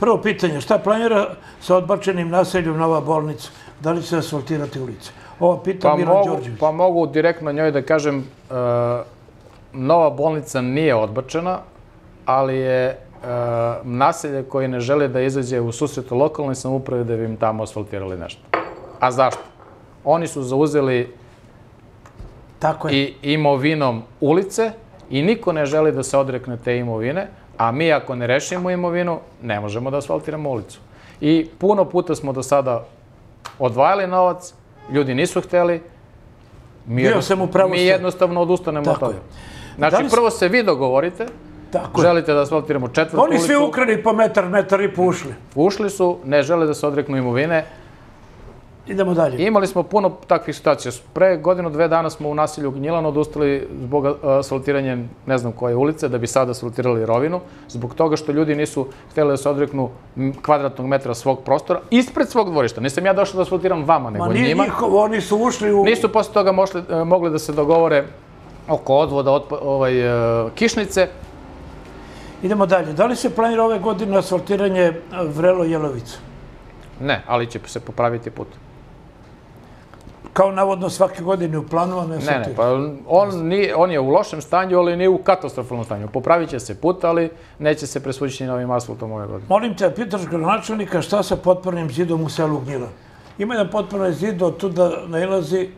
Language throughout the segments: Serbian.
Prvo pitanje, šta planira sa odbačenim naseljom Nova bolnica? Da li će se asfaltirati ulice? Ovo pita Pa Milan mogu, Đorđević. pa mogu direktno njoj da kažem, e, nova bolnica nije odbačena, ali je e, naselje koje ne žele da izađe u susretu lokalnoj samoupravi da bi im tamo asfaltirali nešto. A zašto? Oni su zauzeli Tako je. i imovinom ulice i niko ne želi da se odrekne te imovine, a mi ako ne rešimo imovinu, ne možemo da asfaltiramo ulicu. I puno puta smo do sada odvajali novac, ljudi nisu hteli, mi, Bio sam mi jednostavno odustanemo od toga. Znači, Da li prvo se vi dogovorite, Tako želite da asfaltiramo četvrtu Oni ulicu, svi ukrali po metar, metar i po ušli. ušli su, ne žele da se odreknu imovine, Idemo dalje. Imali smo puno takvih situacija. Pre godinu, dve dana smo u nasilju Gnjilano odustali zbog asfaltiranja ne znam koje ulice, da bi sada asfaltirali rovinu, zbog toga što ljudi nisu hteli da se odreknu kvadratnog metra svog prostora ispred svog dvorišta. Nisam ja došao da asfaltiram vama, nego Ma nije njima. njihovo, oni su ušli u... Nisu posle toga mošli, e, mogli da se dogovore oko odvoda od ovaj, e, kišnice. Idemo dalje. Da li se planira ove godine asfaltiranje e, Vrelo-Jelovica? Ne, ali će se popraviti put. Kao navodno svake godine u planu, a ne Ne, pa on, nije, on je u lošem stanju, ali nije u katastrofalnom stanju. Popravit će se put, ali neće se presvući novim asfaltom ove godine. Molim te, pitaš gradonačelnika šta sa potpornim zidom u selu Gnjila. Ima jedan potporni zid, od tuda nailazi,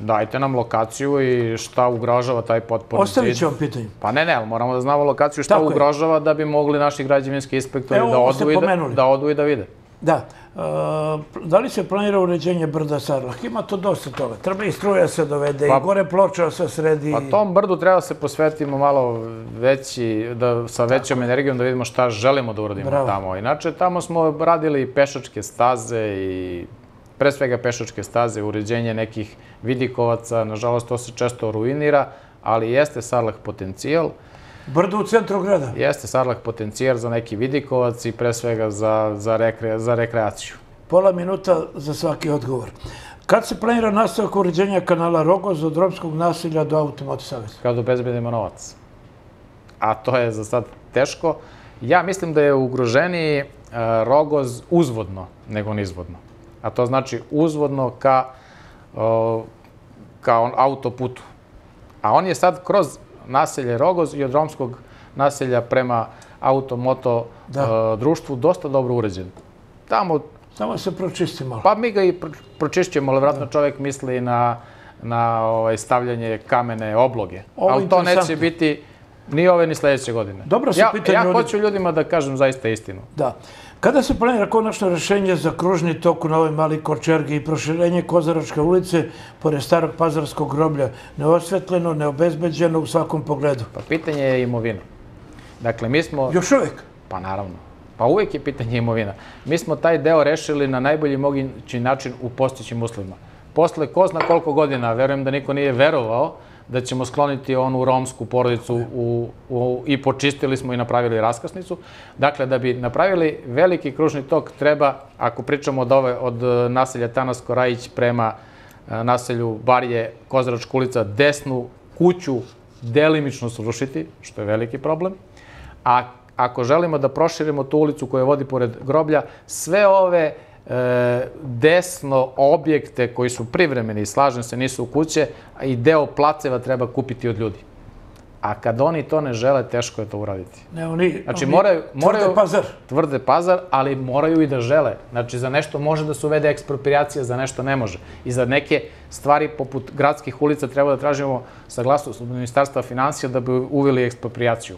Dajte nam lokaciju i šta ugrožava taj potporni ostavit zid. ću vam pitanje. Pa ne, ne, ali moramo da znamo lokaciju šta Tako je. ugrožava da bi mogli naši građevinski inspektori Evo, da odu, i da, da odu i da vide. Da, e, da li se planira uređenje brda Sarlah? Ima to dosta toga. Treba i struja se dovede, Pa- i gore ploča se sredi. Pa tom brdu treba da se posvetimo malo veći, da, sa većom energijom da vidimo šta želimo da uradimo Bravo. tamo. Inače, tamo smo radili pešačke staze i pre svega pešačke staze, uređenje nekih vidikovaca, nažalost to se često ruinira, ali jeste Sarlah potencijal. Brdo u centru grada. Jeste Sarlah potencijal za neki vidikovac i pre svega za, za, rekre, za rekreaciju. Pola minuta za svaki odgovor. Kad se planira nastavak uređenja kanala Rogoz od romskog nasilja do Automoto Saveza? Kad obezbedimo novac. A to je za sad teško. Ja mislim da je ugroženiji e, rogoz uzvodno nego nizvodno. A to znači uzvodno ka, ka on, autoputu. A on je sad kroz naselje Rogoz i od romskog naselja prema auto-moto Da. e, društvu dosta dobro uređen. Tamo Samo se pročisti malo. Pa mi ga i pro- pročišćujemo, ali vratno čovek misli na, na ovaj, stavljanje kamene obloge. Ovo ali to neće biti ni ove ni sledeće godine. Dobro ja, pitanje Ja hoću ljudima da kažem zaista istinu. Da. Kada se planira konačno rešenje za kružni tok u Novoj Mali Korčergi i proširenje Kozaračke ulice pored starog pazarskog groblja, neosvetljeno, neobezbeđeno u svakom pogledu? Pa pitanje je imovina. Dakle, mi smo... Još uvek. Pa naravno. Pa uvek je pitanje imovina. Mi smo taj deo rešili na najbolji mogući način u postićim uslovima. Posle ko zna koliko godina, verujem da niko nije verovao da ćemo skloniti onu romsku porodicu u, i počistili smo i napravili raskrsnicu. Dakle, da bi napravili veliki kružni tok treba, ako pričamo od, ove, od e, naselja Tanasko Rajić prema e, naselju Barje, Kozaračka ulica, desnu kuću delimično srušiti, što je veliki problem. A ako želimo da proširimo tu ulicu koja vodi pored groblja, sve ove desno objekte koji su privremeni, slažem se, nisu u kuće, i deo placeva treba kupiti od ljudi. A kad oni to ne žele, teško je to uraditi. Ne, oni, Znači, oni moraju, moraju tvrde pazar. tvrde pazar, ali moraju i da žele. Znači, za nešto može da se uvede ekspropriacija, za nešto ne može. I za neke stvari, poput gradskih ulica, treba da tražimo saglasnost od Ministarstva financija da bi uveli ekspropriaciju.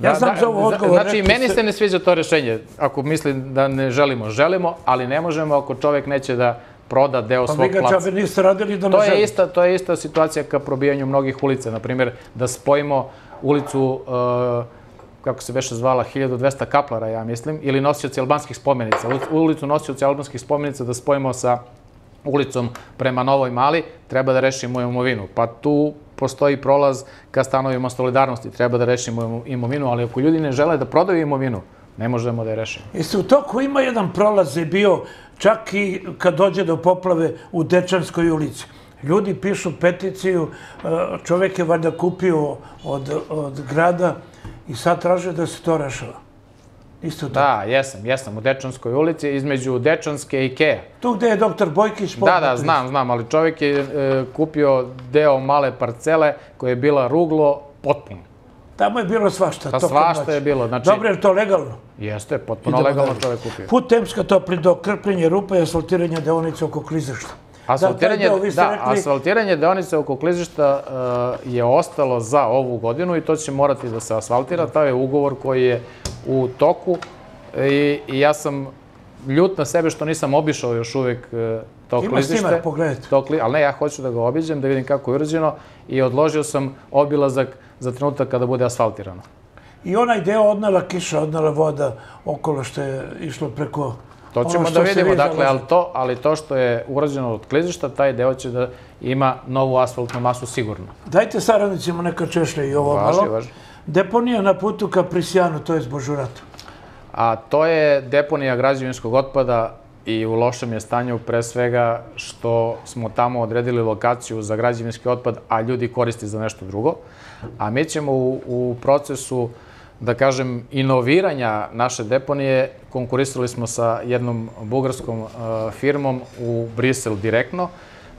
Ja znam za ovo odgovor. Znači, rekli meni se ne sviđa to rešenje. Ako mislim da ne želimo, želimo, ali ne možemo ako čovek neće da proda deo Pa vi svog ga placa. čabe niste radili da ne To je, želite. ista, to je ista situacija ka probijanju mnogih ulica. Naprimjer, da spojimo ulicu, uh, kako se beše zvala, 1200 kaplara, ja mislim, ili nosioci albanskih spomenica. Ulic- Ulicu nosioci albanskih spomenica da spojimo sa ulicom prema Novoj Mali, treba da rešimo imovinu. Pa tu postoji prolaz ka stanovima solidarnosti, treba da rešimo imovinu, ali ako ljudi ne žele da prodaju imovinu, ne možemo da je rešimo. Jeste u toku ima jedan prolaz je bio čak i kad dođe do poplave u Dečanskoj ulici. Ljudi pišu peticiju, e, čovek je valjda kupio od, od grada i sad traže da se to rešava. Isto tako. Da, jesam, jesam, u Dečanskoj ulici, između Dečanske i Keja. Tu gde je doktor Bojkić Da, da, znam, znam, ali čovjek je e, kupio deo male parcele koja je bila ruglo potpuno. Tamo je bilo svašta. Pa tokom svašta je bilo, znači- Dobro, je to legalno? Jeste, potpuno Idemo legalno dalje. čovjek kupio. Put Temska topli do krpljenje rupa i asfaltiranje deonice oko klizišta. Asfaltiranje, Da, vi ste da, rekli- asfaltiranje deonice oko klizišta e, je ostalo za ovu godinu i to će morati da se asfaltira. To je ugovor koji je u toku i, i ja sam ljut na sebe što nisam obišao još uvek e, to Ima klizište. snimak, pogledajte. To kli, ali ne, ja hoću da ga obiđem, da vidim kako je urađeno i odložio sam obilazak za trenutak kada bude asfaltirano. I onaj deo odnala kiša, odnala voda okolo što je išlo preko... To ćemo da vidimo, vi dakle, ali zalažete. to, ali to što je urađeno od klizišta, taj deo će da ima novu asfaltnu masu sigurno. Dajte saradnicima neka češlje i ovo Važi, malo. važi. Deponija na putu ka Prisjanu, to je Zbožuratu. A to je deponija građevinskog otpada i u lošem je stanju pre svega što smo tamo odredili lokaciju za građevinski otpad, a ljudi koristi za nešto drugo. A mi ćemo u, u procesu, da kažem, inoviranja naše deponije, konkurisali smo sa jednom bugarskom uh, firmom u Brisel direktno,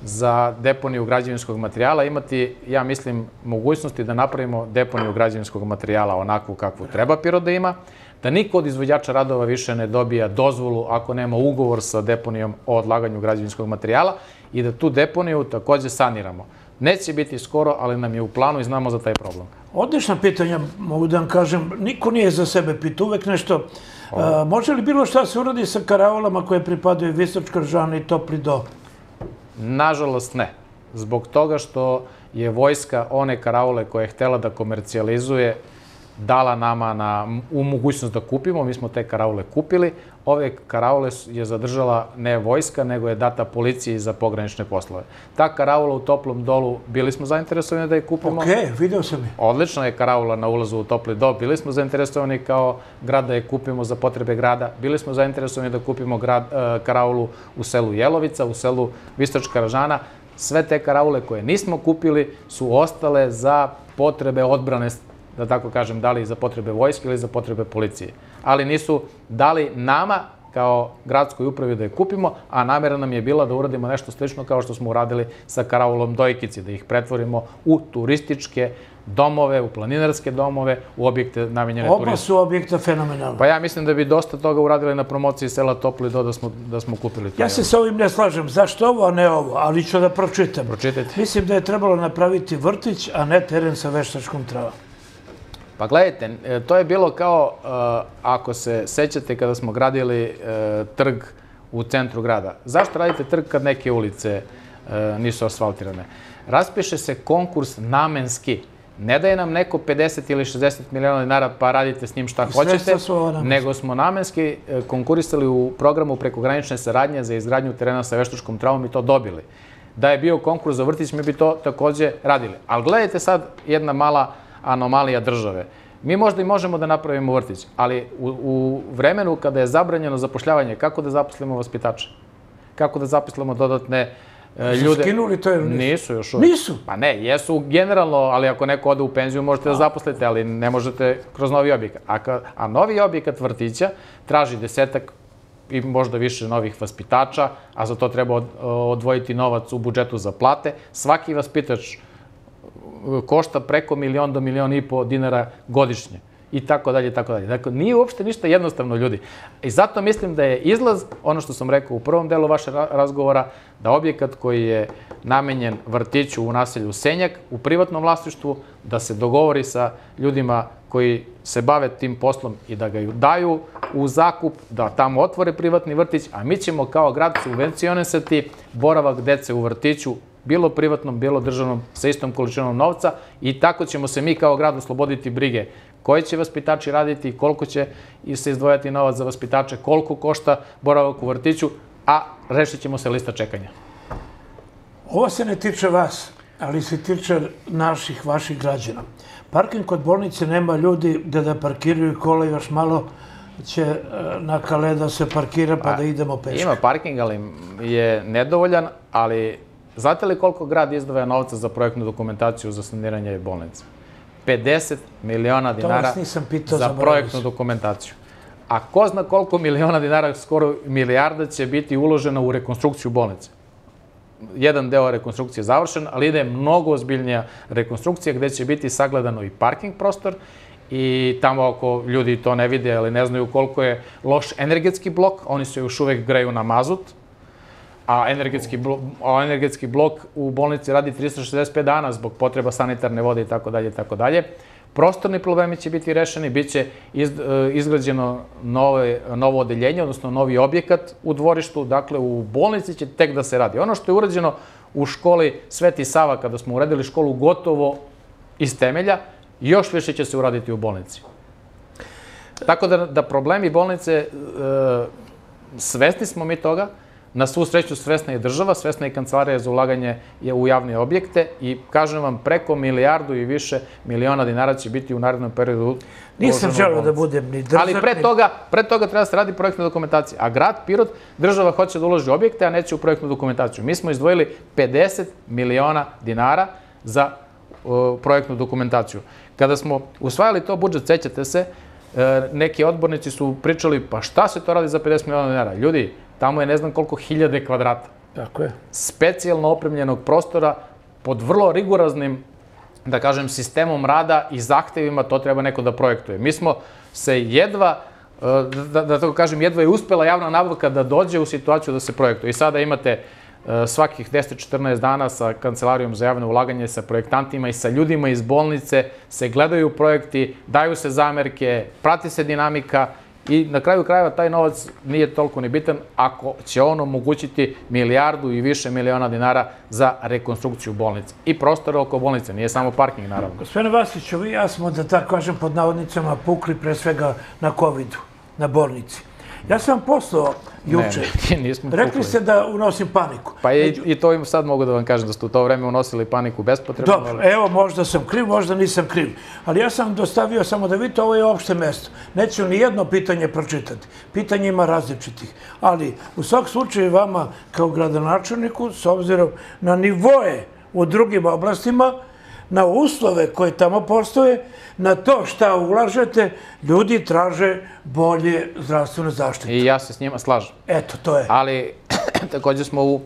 za deponiju građevinskog materijala imati, ja mislim, mogućnosti da napravimo deponiju građevinskog materijala onakvu kakvu treba Pirot da ima, da niko od izvođača radova više ne dobija dozvolu ako nema ugovor sa deponijom o odlaganju građevinskog materijala i da tu deponiju takođe saniramo. Neće biti skoro, ali nam je u planu i znamo za taj problem. Odlična pitanja, mogu da vam kažem. Niko nije za sebe pita, uvek nešto. A, može li bilo šta se uradi sa karaolama koje pripadaju Visočkoj Žani i Topli do? Nažalost ne. Zbog toga što je vojska one karaule koje je htela da komercijalizuje dala nama na, u mogućnost da kupimo, mi smo te karaule kupili. Ove karaule je zadržala ne vojska, nego je data policiji za pogranične poslove. Ta karaula u toplom dolu, bili smo zainteresovani da je kupimo. Ok, video sam je. Odlična je karaula na ulazu u topli dob. Bili smo zainteresovani kao grad da je kupimo za potrebe grada. Bili smo zainteresovani da kupimo grad, e, karaulu u selu Jelovica, u selu Vistočka Ražana. Sve te karaule koje nismo kupili su ostale za potrebe odbrane, da tako kažem, da li za potrebe vojske ili za potrebe policije. Ali nisu dali nama kao gradskoj upravi da je kupimo, a namera nam je bila da uradimo nešto slično kao što smo uradili sa karaulom Dojkici, da ih pretvorimo u turističke domove, u planinarske domove, u objekte namenjene Oba turizmu. su objekta fenomenalna. Pa ja mislim da bi dosta toga uradili na promociji sela Topli do da smo, da smo kupili to. Ja se sa ovim ne slažem. Zašto ovo, a ne ovo? Ali ću da pročitam. Pročitajte. Mislim da je trebalo napraviti vrtić, a ne teren sa veštačkom travom. Pa gledajte, e, to je bilo kao, e, ako se sećate kada smo gradili e, trg u centru grada. Zašto radite trg kad neke ulice e, nisu asfaltirane? Raspiše se konkurs namenski. Ne daje nam neko 50 ili 60 miliona dinara pa radite s njim šta hoćete, nego smo namenski konkurisali u programu prekogranične saradnje za izgradnju terena sa veštačkom travom i to dobili. Da je bio konkurs za vrtić, mi bi to takođe radili. Ali gledajte sad jedna mala anomalija države. Mi možda i možemo da napravimo vrtić, ali u, u vremenu kada je zabranjeno zapošljavanje, kako da zaposlimo vaspitače? Kako da zaposlimo dodatne e, ljude? skinuli to ili nisu? Nisu još uvek. Nisu? Pa ne, jesu generalno, ali ako neko ode u penziju možete da zaposlite, ali ne možete kroz novi objekat. A, ka, a novi objekat vrtića traži desetak i možda više novih vaspitača, a za to treba od- odvojiti novac u budžetu za plate. Svaki vaspitač košta preko milion do milion i po dinara godišnje i tako dalje, i tako dalje. Dakle, nije uopšte ništa jednostavno, ljudi. I zato mislim da je izlaz, ono što sam rekao u prvom delu vaše ra- razgovora, da objekat koji je namenjen vrtiću u naselju Senjak, u privatnom vlasništvu, da se dogovori sa ljudima koji se bave tim poslom i da ga ju daju u zakup, da tamo otvore privatni vrtić, a mi ćemo kao grad subvencionisati boravak dece u vrtiću bilo privatnom, bilo državnom, sa istom količinom novca i tako ćemo se mi kao grad osloboditi brige koji će vaspitači raditi, koliko će i se izdvojati novac za vaspitače, koliko košta boravak u vrtiću, a rešit ćemo se lista čekanja. Ovo se ne tiče vas, ali se tiče naših, vaših građana. Parking kod bolnice nema ljudi gde da parkiraju kola još malo će e, na kale da se parkira pa da idemo peške. Ima parking, ali je nedovoljan, ali znate li koliko grad izdvaja novca za projektnu dokumentaciju za saniranje bolnice? 50 miliona dinara pitao, za zaboravio projektnu dokumentaciju. a ko zna koliko miliona dinara, skoro milijarda će biti uložena u rekonstrukciju bolnice. Jedan deo rekonstrukcije je završen, ali ide mnogo ozbiljnija rekonstrukcija gde će biti sagledano i parking prostor i tamo ako ljudi to ne vide, ali ne znaju koliko je loš energetski blok, oni se još uvek greju na mazut, a energetski, blok, a energetski blok u bolnici radi 365 dana zbog potreba sanitarne vode i tako dalje i tako dalje. Prostorni problemi će biti rešeni, bit će e, izgrađeno nove, novo odeljenje, odnosno novi objekat u dvorištu, dakle u bolnici će tek da se radi. Ono što je urađeno u školi Sveti Sava, kada smo uradili školu gotovo iz temelja, još više će se uraditi u bolnici. Tako da, da problemi bolnice, e, svesni smo mi toga, Na svu sreću svesna je država, svesna je kancelarija za ulaganje je u javne objekte i kažem vam preko milijardu i više miliona dinara će biti u narednom periodu. Nisam želeo da budem ni drzak. Ali pre toga, pre toga treba da se radi projektna dokumentacija. A grad Pirot, država hoće da uloži objekte, a neće u projektnu dokumentaciju. Mi smo izdvojili 50 miliona dinara za uh, projektnu dokumentaciju. Kada smo usvajali to budžet, sećate se, e, neki odbornici su pričali, pa šta se to radi za 50 miliona dinara? Ljudi, Tamo je ne znam koliko hiljade kvadrata. Tako je. Specijalno opremljenog prostora pod vrlo rigoraznim, da kažem, sistemom rada i zahtevima, to treba neko da projektuje. Mi smo se jedva, e, da, da tako kažem, jedva je uspela javna nabavka da dođe u situaciju da se projektuje. I sada imate e, svakih 10-14 dana sa Kancelarijom za javne ulaganje, sa projektantima i sa ljudima iz bolnice se gledaju projekti, daju se zamerke, prati se dinamika I na kraju krajeva taj novac nije toliko ni bitan ako će on omogućiti milijardu i više miliona dinara za rekonstrukciju bolnice. I prostora oko bolnice, nije samo parking naravno. Gospodine Vasiću, vi ja smo, da tako kažem, pod navodnicama pukli pre svega na COVID-u, na bolnici. Ja sam poslao juče. Ne, nismo Rekli pukli. ste da unosim paniku. Pa i, i to im sad mogu da vam kažem da ste u to vreme unosili paniku bespotrebno. Dobro, ali- evo možda sam kriv, možda nisam kriv. Ali ja sam dostavio samo da vidite, ovo je opšte mesto. Neću ni jedno pitanje pročitati. Pitanje ima različitih. Ali u svak slučaju vama kao gradonačelniku, s obzirom na nivoje u drugim oblastima, na uslove koje tamo postoje, na to šta ulažete, ljudi traže bolje zdravstvene zaštite. I ja se s njima slažem. Eto, to je. Ali takođe smo u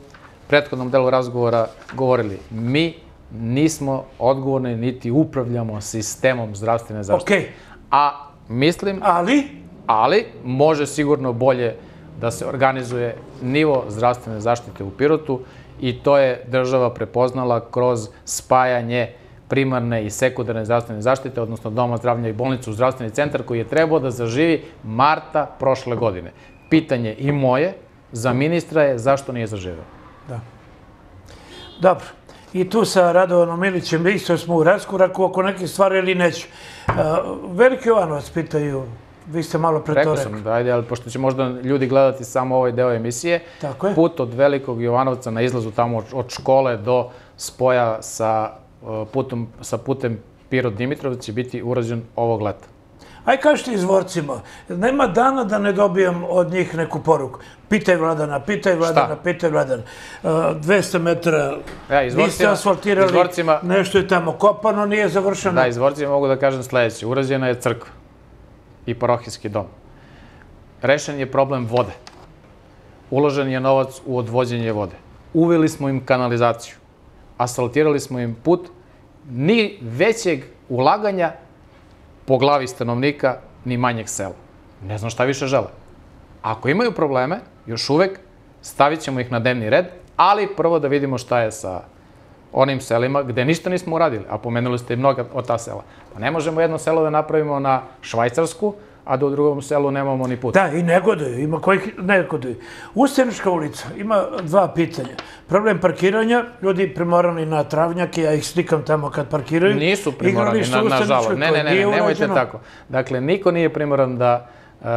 prethodnom delu razgovora govorili, mi nismo odgovorni niti upravljamo sistemom zdravstvene zaštite. Okej. A mislim, Ali, ali može sigurno bolje da se organizuje nivo zdravstvene zaštite u Pirotu i to je država prepoznala kroz spajanje primarne i sekundarne zdravstvene zaštite, odnosno doma zdravlja i bolnicu u zdravstveni centar koji je trebao da zaživi marta prošle godine. Pitanje i moje za ministra je zašto nije zaživeo. Da. Dobro. I tu sa Radovanom Milićem isto smo u raskoraku oko nekih stvari ili neću. Uh, Veliki Jovanovac pitaju, vi ste malo pre to Rekao rekli. sam, da, ajde, ali pošto će možda ljudi gledati samo ovaj deo emisije, Tako je. put od Velikog Jovanovca na izlazu tamo od, škole do spoja sa, putom, sa putem Pirot Dimitrovac će biti urađen ovog leta. Aj kažete izvorcima, nema dana da ne dobijem od njih neku poruku. Pitaj Vladana, pitaj Vladana, pitaj Vladana. Uh, 200 metara Ja, izvorcima- niste asfaltirali, izvorcima- nešto je tamo kopano, nije završeno. Da, izvorcima mogu da kažem sledeće. Urađena je crkva i parohijski dom. Rešen je problem vode. Uložen je novac u odvođenje vode. Uveli smo im kanalizaciju. Asfaltirali smo im put. Ni većeg ulaganja po glavi stanovnika, ni manjeg sela. Ne znam šta više žele. Ako imaju probleme, još uvek stavit ćemo ih na dnevni red, ali prvo da vidimo šta je sa onim selima gde ništa nismo uradili, a pomenuli ste i mnoga od ta sela. Pa ne možemo jedno selo da napravimo na Švajcarsku, a da u drugom selu nemamo ni put. Da, i negoduju, ima kojih negoduju. Ustenička ulica ima dva pitanja. Problem parkiranja, ljudi primorani na travnjake, ja ih slikam tamo kad parkiraju. Nisu primorani, na, nažalost. Ne, ne, ne, nemojte tako. Dakle, niko nije primoran da, uh,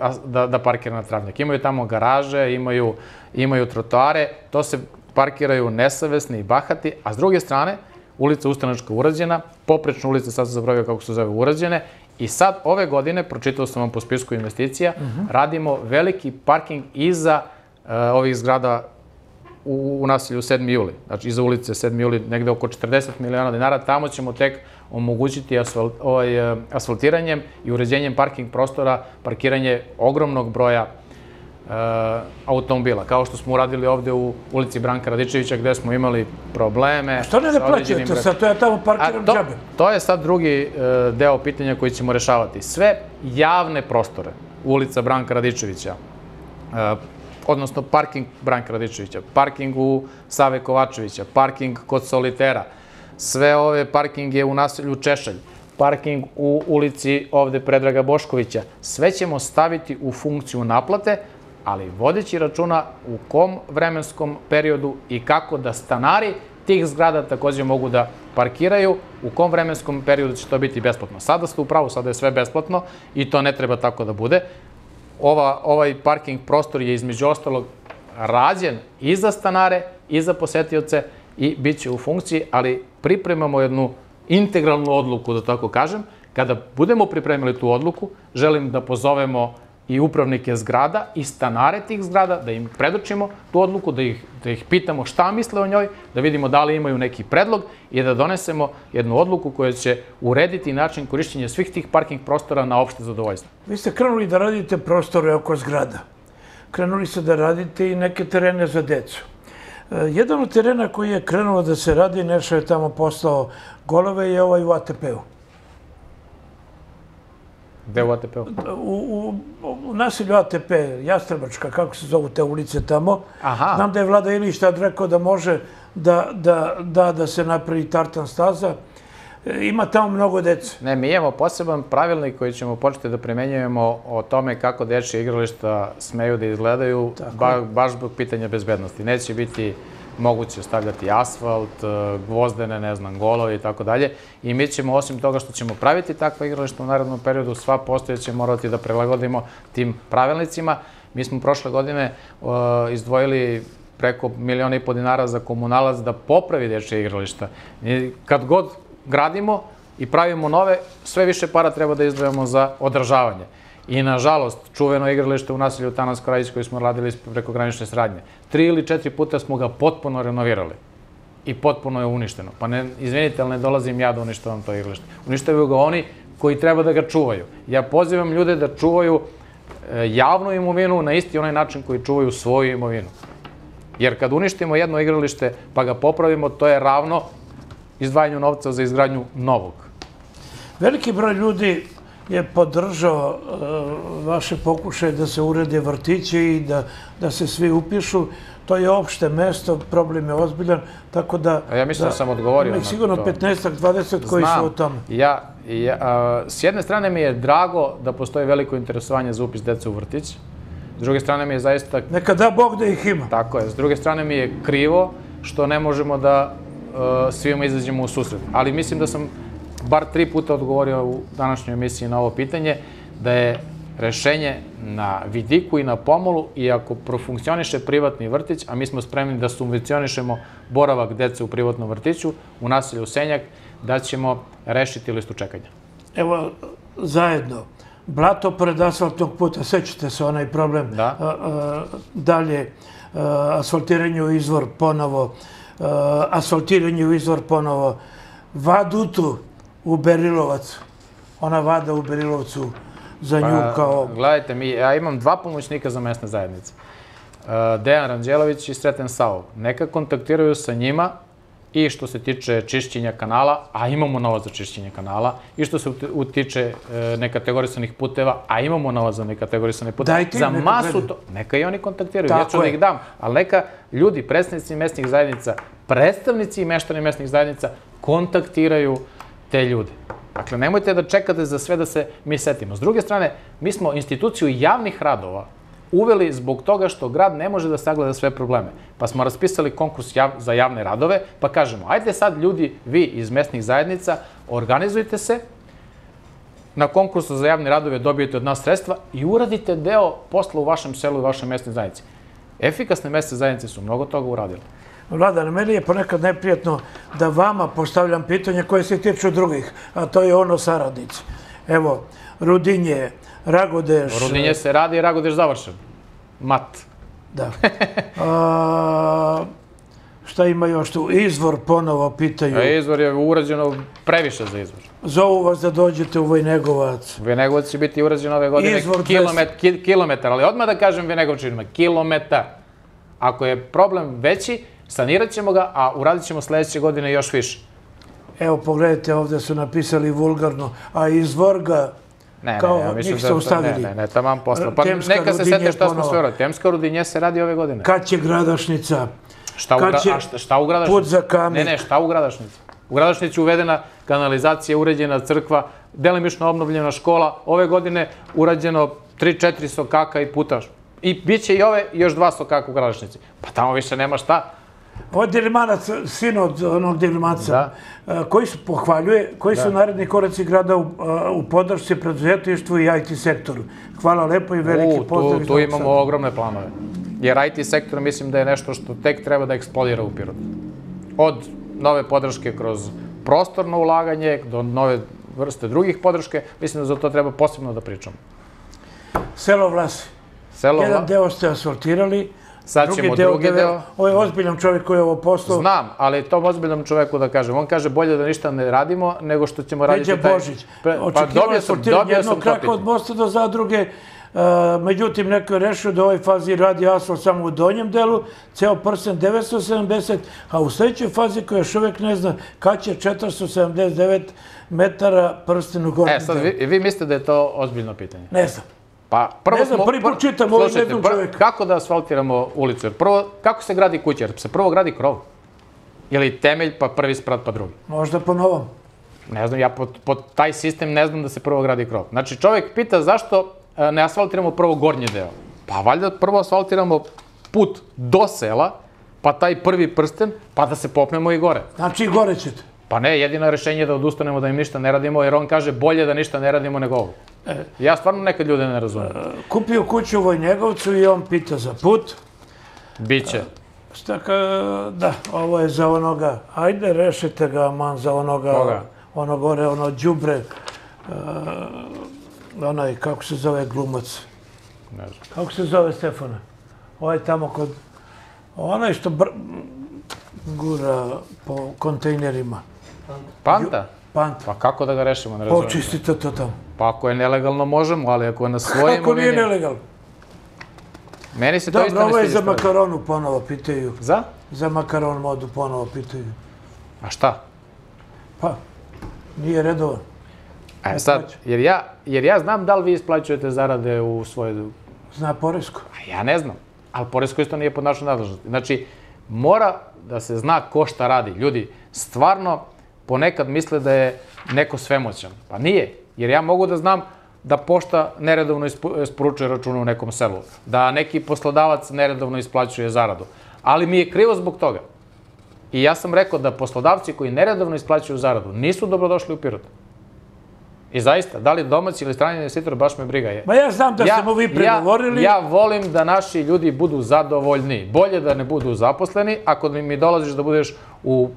a- da, da parkira na travnjak. Imaju tamo garaže, imaju, imaju trotoare, to se parkiraju nesavesni i bahati, a s druge strane, ulica Ustanočka urađena, poprečna ulica, sad sam zaboravio kako se zove, urađene, i sad ove godine, pročitao sam vam po spisku investicija, radimo veliki parking iza uh, ovih zgrada u, u naselju 7. juli, znači iza ulice 7. juli, negde oko 40 miliona dinara, tamo ćemo tek omogućiti ovaj, e, asfaltiranjem i uređenjem parking prostora, parkiranje ogromnog broja automobila, kao što smo uradili ovde u ulici Branka Radičevića gde smo imali probleme. Što ne ne plaćate sad, to ja tamo parkiram to, džabe. To je sad drugi e, deo pitanja koji ćemo rešavati. Sve javne prostore, ulica Branka Radičevića, e, odnosno parking Branka Radičevića, parking u Save Kovačevića, parking kod Solitera, sve ove parkinge u naselju Češalj, parking u ulici ovde Predraga Boškovića, sve ćemo staviti u funkciju naplate, ali vodeći računa u kom vremenskom periodu i kako da stanari tih zgrada takođe mogu da parkiraju, u kom vremenskom periodu će to biti besplatno. Sada ste u pravu, sada je sve besplatno i to ne treba tako da bude. Ova, ovaj parking prostor je između ostalog rađen i za stanare i za posetioce i bit će u funkciji, ali pripremamo jednu integralnu odluku, da tako kažem. Kada budemo pripremili tu odluku, želim da pozovemo i upravnike zgrada i stanare tih zgrada, da im predočimo tu odluku, da ih, da ih pitamo šta misle o njoj, da vidimo da li imaju neki predlog i da donesemo jednu odluku koja će urediti način korišćenja svih tih parking prostora na opšte zadovoljstvo. Vi ste krenuli da radite prostore oko zgrada. Krenuli ste da radite i neke terene za decu. E, jedan od terena koji je krenuo da se radi, nešto je tamo postao golove, je ovaj u ATP-u. Gde u ATP-u? U, u, u nasilju ATP, Jastrebačka, kako se zovu te ulice tamo. Aha. Znam da je Vlada Ilić tad rekao da može da, da, da, da se napravi tartan staza. E, Ima tamo mnogo dece. Ne, mi imamo poseban pravilnik koji ćemo početi da primenjujemo o tome kako dečje igrališta smeju da izgledaju, ba, baš zbog pitanja bezbednosti. Neće biti moguće stavljati asfalt, e, gvozdene, ne znam, golovi i tako dalje. I mi ćemo, osim toga što ćemo praviti takva igrališta u narednom periodu, sva postojeće morati da prilagodimo tim pravilnicima. Mi smo prošle godine uh, izdvojili preko miliona i po dinara za komunalac da popravi dečje igrališta. Kad god gradimo i pravimo nove, sve više para treba da izdvojamo za održavanje. I nažalost, čuveno igralište u naselju Tanas Korajić koji smo radili preko granične sradnje. Tri ili četiri puta smo ga potpuno renovirali. I potpuno je uništeno. Pa ne, izvinite, ali ne dolazim ja da uništavam to igralište. Uništavaju ga oni koji treba da ga čuvaju. Ja pozivam ljude da čuvaju e, javnu imovinu na isti onaj način koji čuvaju svoju imovinu. Jer kad uništimo jedno igralište pa ga popravimo, to je ravno izdvajanju novca za izgradnju novog. Veliki broj ljudi je podržao uh, vaše pokušaje da se urede vrtići i da, da se svi upišu. To je opšte mesto, problem je ozbiljan, tako da... A ja mislim da, sam odgovorio na sigurno to. 15-20 koji su o tome. Ja, ja, a, s jedne strane mi je drago da postoji veliko interesovanje za upis dece u vrtić. S druge strane mi je zaista... Neka da Bog da ih ima. Tako je. S druge strane mi je krivo što ne možemo da uh, svima izađemo u susret. Ali mislim da sam bar tri puta odgovorio u današnjoj emisiji na ovo pitanje, da je rešenje na vidiku i na pomolu i ako profunkcioniše privatni vrtić, a mi smo spremni da subvencionišemo boravak dece u privatnom vrtiću u naselju Senjak, da ćemo rešiti listu čekanja. Evo, zajedno, blato pored asfaltnog puta, sećate se onaj problem. Da. A, a, dalje, a, asfaltiranje u izvor ponovo, asfaltiranje u izvor ponovo, vadutu u Berilovac, ona vada u Berilovcu za nju Pa, kao... Gledajte, mi, ja imam dva pomoćnika za mesne zajednice. Uh, Dejan Ranđelović i Sreten Savo. Neka kontaktiraju sa njima i što se tiče čišćenja kanala, a imamo novac za čišćenje kanala, i što se utiče e, nekategorisanih puteva, a imamo novac za nekategorisane puteve. Dajte im za masu gledaju. to, neka i oni kontaktiraju, Tako ja ću da ih dam, ali neka ljudi, predstavnici mesnih zajednica, predstavnici i meštani mesnih zajednica kontaktiraju te ljude. Dakle, nemojte da čekate za sve da se mi setimo. S druge strane, mi smo instituciju javnih radova uveli zbog toga što grad ne može da sagleda sve probleme. Pa smo raspisali konkurs jav, za javne radove, pa kažemo, ajde sad ljudi, vi iz mesnih zajednica, organizujte se, na konkursu za javne radove dobijete od nas sredstva i uradite deo posla u vašem selu i vašoj mesnoj zajednici. Efikasne mesne zajednice su mnogo toga uradile. Vladan, meni je ponekad neprijatno da vama postavljam pitanje koje se tiču drugih, a to je ono saradnici. Evo, Rudinje, Ragodeš... Rudinje se radi i Ragodeš završen. Mat. Da. A, šta ima još tu? Izvor ponovo pitaju. A izvor je urađeno previše za izvor. Zovu vas da dođete u Vojnegovac. Vinegovac će biti urađen ove godine Izvor kilomet, ki, kilometar, ali odmah da kažem Vinegovčinima, kilometar. Ako je problem veći, sanirat ćemo ga, a uradit ćemo sledeće godine još više. Evo, pogledajte, ovde su napisali vulgarno, a izvor ga Ne, Kao, ne, ja mislim njih da ste to- ostavili. Ne, ne, ne, tamam posla. Pa Temska neka se sete šta smo sve uradili. Temska rudinje se radi ove godine. kad će gradašnica, Šta u, kad će a šta, šta u gradašnici? put za kamen. Ne, ne, šta u gradašnici? U gradašnici je uvedena kanalizacija, uređena crkva, delimično obnovljena škola. Ove godine urađeno 3-4 sokaka i puta. I bit će i ove još dva sokaka u gradašnici. Pa tamo više nema šta. Ovo je Dilimanac, sin od onog Dilimanca, Da. a, koji su pohvaljuje, koji su naredni koraci grada u, u podršci preduzetništvu i IT sektoru. Hvala lepo i veliki pozdrav tu, tu imamo Sada. ogromne planove. Jer IT sektor mislim da je nešto što tek treba da eksplodira u Pirotu. Od nove podrške kroz prostorno ulaganje do nove vrste drugih podrške, mislim da za to treba posebno da pričamo. Selo Vlasi. Selo, Jedan deo ste asfaltirali, sad ćemo drugi deve- deo. Ovo je ozbiljan čovjek koji je ovo poslao. Znam, ali tom ozbiljnom čoveku da kažem, on kaže bolje da ništa ne radimo nego što ćemo raditi Peđa taj... Božić. Pre- pa dobio sam, dobio sam kraka od mosta do zadruge, a, međutim, neko je rešio da u ovoj fazi radi asfalt samo u donjem delu, ceo prsten 970, a u sledećoj fazi koja još uvek ne zna kad će 479 metara prsten u gornjem E, sad delu. vi, vi mislite da je to ozbiljno pitanje. Ne znam. Pa prvo Ne znam, smo- prvi put čitam Slušajte, jednom čoveku. Kako da asfaltiramo ulicu? Jer prvo, kako se gradi kuća? Jer se prvo gradi krov. Ili temelj, pa prvi sprat, pa drugi. Možda po novom. Ne znam, ja pod, pod taj sistem ne znam da se prvo gradi krov. Znači, čovjek pita zašto e, ne asfaltiramo prvo gornji deo. Pa valjda prvo asfaltiramo put do sela, pa taj prvi prsten, pa da se popnemo i gore. Znači, i gore ćete. Pa ne, jedino rešenje je da odustanemo da im ništa ne radimo, jer on kaže bolje da ništa ne radimo nego ovo. E. Ja stvarno nekad ljude ne razumem. Kupio kuću u Vojnjegovcu i on pita za put. Biće. Šta ka, da, ovo je za onoga, ajde rešite ga, man, za onoga, Koga? ono gore, ono đubre, uh, onaj, kako se zove glumac, Ne znam. kako se zove Stefana? Ovaj tamo kod, onaj što br, gura po kontejnerima, Panta? Pant, Pa kako da ga rešimo, ne razumem. počistite to tamo. Pa ako je nelegalno možemo, ali ako je na svojoj Kako nije nelegalno? Meni se to isto Dobro, ne ovo je sviđa. za makaronu ponovo pitaju, Za? za makaron modu ponovo pitaju. A šta? Pa, nije redovan. E sad, jer ja, jer ja znam da li vi isplaćujete zarade u svoje... Zna Poresko. A ja ne znam. Ali Poresko isto nije pod našoj nadležnosti. Znači, mora da se zna ko šta radi. Ljudi, stvarno ponekad misle da je neko svemoćan. Pa nije. Jer ja mogu da znam da pošta neredovno isporučuje račune u nekom selu. Da neki poslodavac neredovno isplaćuje zaradu. Ali mi je krivo zbog toga. I ja sam rekao da poslodavci koji neredovno isplaćuju zaradu nisu dobrodošli u Pirot. I zaista, da li domaći ili strani investitor, baš me briga je. Ma ja znam da ste mu vi pregovorili. Ja, ja volim da naši ljudi budu zadovoljni. Bolje da ne budu zaposleni, ako mi dolaziš da budeš u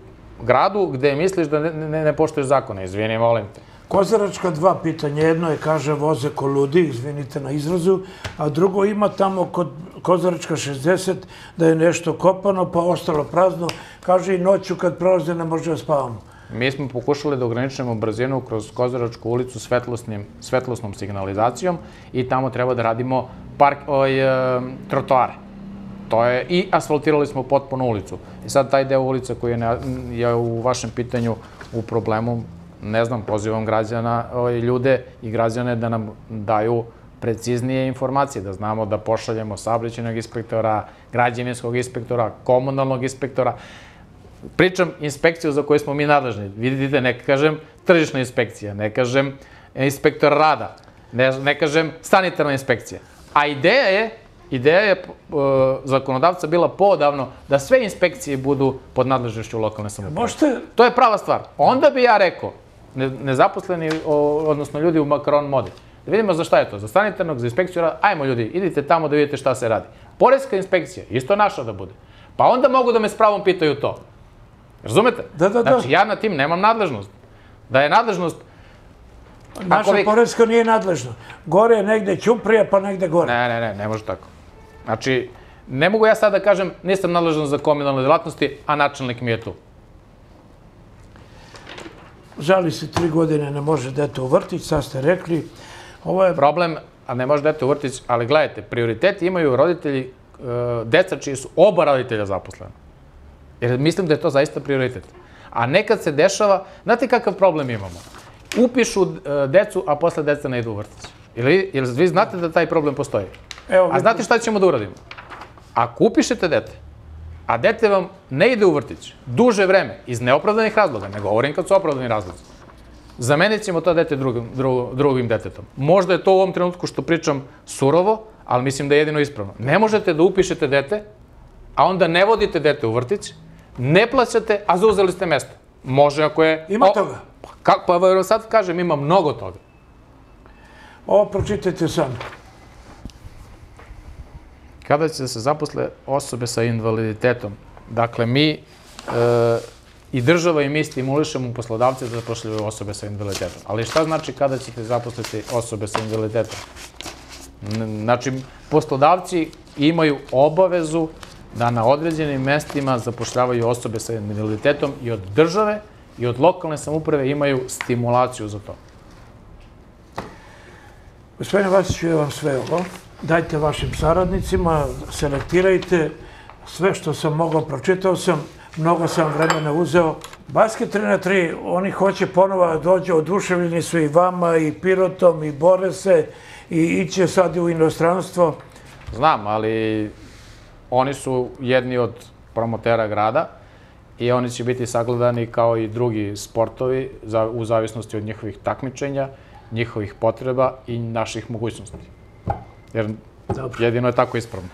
gradu gde misliš da ne, ne, ne poštuješ zakone. Izvini, molim te. Kozaračka dva pitanja. Jedno je, kaže, voze ko ludi, izvinite na izrazu, a drugo ima tamo kod Kozaračka 60 da je nešto kopano, pa ostalo prazno. Kaže i noću kad prolaze ne može da spavamo. Mi smo pokušali da ograničimo brzinu kroz Kozaračku ulicu svetlosnim, svetlosnom signalizacijom i tamo treba da radimo park, oj, e, trotoare. To je, i asfaltirali smo potpuno ulicu. I sad taj deo ulice koji je, u vašem pitanju u problemu, ne znam, pozivam građana, oj, ljude i građane da nam daju preciznije informacije, da znamo da pošaljemo saobraćajnog inspektora, građevinskog inspektora, komunalnog inspektora. Pričam inspekciju za koju smo mi nadležni. Vidite, ne kažem tržišna inspekcija, ne kažem inspektor rada, ne, ne kažem sanitarna inspekcija. A ideja je, ideja je zakonodavca bila poodavno da sve inspekcije budu pod nadležnošću lokalne samouprave. Možete, To je prava stvar. Onda bi ja rekao, ne, nezaposleni, o, odnosno ljudi u makaron modi, da vidimo za šta je to, za sanitarnog, za inspekciju rada, ajmo ljudi, idite tamo da vidite šta se radi. Poreska inspekcija, isto naša da bude. Pa onda mogu da me s pravom pitaju to. Razumete? Da, da, da. Znači, ja na tim nemam nadležnost. Da je nadležnost... naša vi- Poreska nije nadležna. Gore je negde Ćuprija, pa negde gore. Ne, ne, ne, ne može tako. Znači, Ne mogu ja sad da kažem, nisam nadležan za komunalne delatnosti, a načelnik mi je tu. Žali se tri godine, ne može dete u vrtić, sad ste rekli. Ovo je Problem, a ne može dete u vrtić, ali gledajte, prioriteti imaju roditelji, e, deca čiji su oba roditelja zaposlena. Jer mislim da je to zaista prioritet. A nekad se dešava, znate kakav problem imamo? Upišu e, decu, a posle deca ne idu u vrtić. Ili, ili vi znate da taj problem postoji? Evo, A znate šta ćemo da uradimo? Ako upišete dete, a dete vam ne ide u vrtić duže vreme, iz neopravdanih razloga, ne govorim kad su opravdani razlozi, zamenit ćemo to dete drugim, dru- drugim detetom. Možda je to u ovom trenutku što pričam surovo, ali mislim da je jedino ispravno. Ne možete da upišete dete, a onda ne vodite dete u vrtić, ne plaćate, a zauzeli ste mesto. Može ako je... Ima o- toga? Pa, pa sad kažem, ima mnogo toga. ovo pročitajte sami. Kada će da se zaposle osobe sa invaliditetom? Dakle, mi e, i država i mi stimulišemo poslodavce da zapošljavaju osobe sa invaliditetom. Ali šta znači kada ćete zaposliti osobe sa invaliditetom? Znači, poslodavci imaju obavezu da na određenim mestima zapošljavaju osobe sa invaliditetom i od države i od lokalne samuprave imaju stimulaciju za to. Gospodine Vasiću, je vam sve ovo. Dajte vašim saradnicima, selektirajte sve što sam mogao, pročitao sam, mnogo sam vremena uzeo. Basket 3 na 3, oni hoće ponovo da dođe, oduševljeni su i vama, i Pirotom, i bore se, i iće sad u inostranstvo. Znam, ali oni su jedni od promotera grada i oni će biti sagledani kao i drugi sportovi za, u zavisnosti od njihovih takmičenja, njihovih potreba i naših mogućnosti. Jer Dobro. jedino je tako ispravno.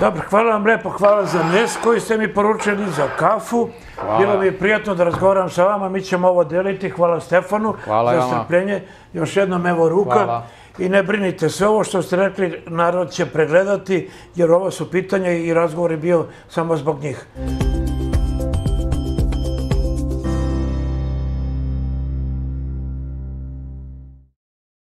Dobro, hvala vam lepo, hvala za nes koji ste mi poručili, za kafu. Hvala. Bilo mi je prijatno da razgovaram sa vama, mi ćemo ovo deliti. Hvala Stefanu Hvala za strpljenje. Još jednom evo ruka. Hvala. I ne brinite, sve ovo što ste rekli narod će pregledati, jer ovo su pitanja i razgovor je bio samo zbog njih.